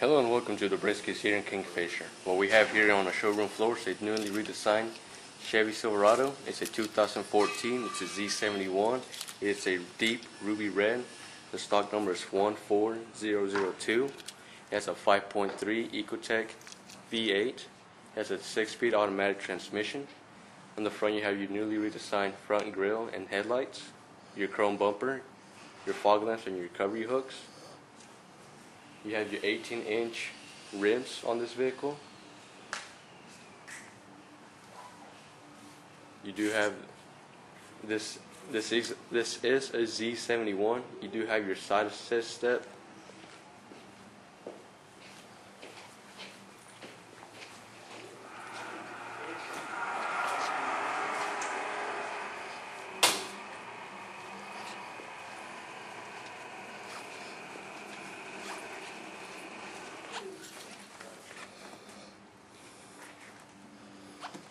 Hello and welcome to Dobrinski's here in Kingfisher. What we have here on the showroom floor is a newly redesigned Chevy Silverado. It's a 2014. It's a Z71. It's a deep ruby red. The stock number is 14002. It has a 5.3 Ecotec V8. It has a 6-speed automatic transmission. On the front you have your newly redesigned front grille and headlights, your chrome bumper, your fog lamps and your recovery hooks. You have your 18 inch rims on this vehicle. You do have this this is this is a Z71. You do have your side assist step.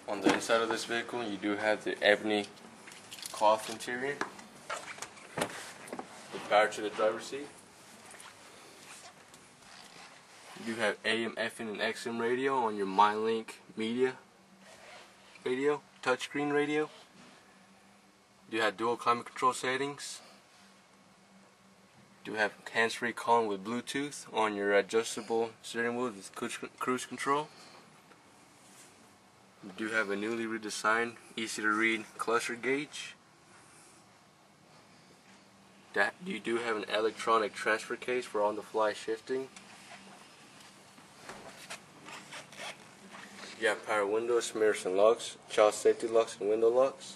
On the inside of this vehicle, you do have the ebony cloth interior. The power to the driver's seat. You have AM, FM, and XM radio on your MyLink Media radio, touchscreen radio. You have dual climate control settings. You have hands-free calling with Bluetooth on your adjustable steering wheel with cruise- cruise control. You do have a newly redesigned, easy to read cluster gauge. That you do have an electronic transfer case for on-the-fly shifting. You have power windows, mirrors and locks, child safety locks and window locks.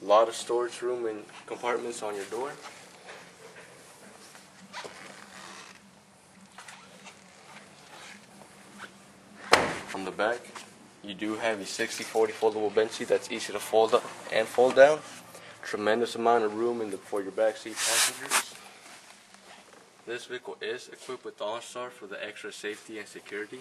A lot of storage room and compartments on your door. Back, you do have a 60-40 foldable bench seat that's easy to fold up and fold down. Tremendous amount of room in the for your backseat passengers. This vehicle is equipped with OnStar for the extra safety and security.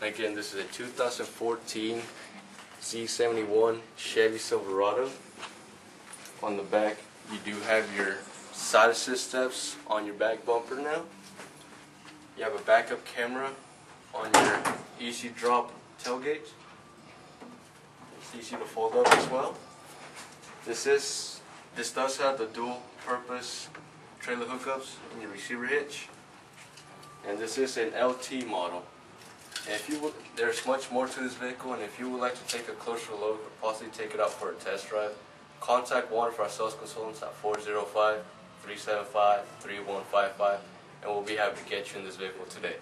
Again, this is a 2014 Z71 Chevy Silverado. On the back, you do have your side assist steps on your back bumper now. You have a backup camera on your easy drop tailgate. It's easy to fold up as well. This is this does have the dual purpose trailer hookups and your receiver hitch. And this is an LT model. And if you would, there's much more to this vehicle, and if you would like to take a closer look or possibly take it out for a test drive, contact one of our sales consultants at 405 375 3155, and we'll be happy to get you in this vehicle today.